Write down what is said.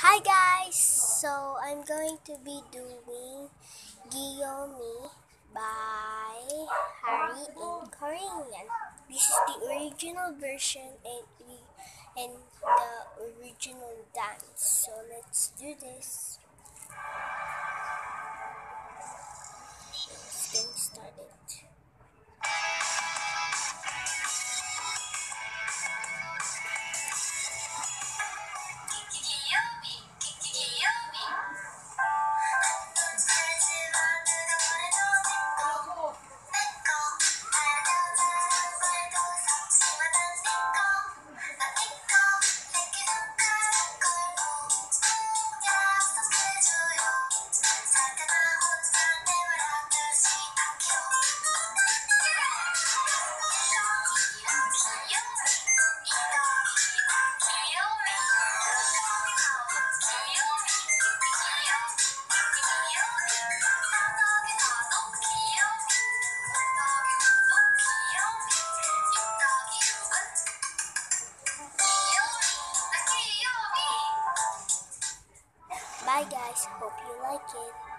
Hi guys! So I'm going to be doing Gwiyomi by Hari in Korean. This is the original version and, and the original dance. So let's do this. Bye guys, hope you like it.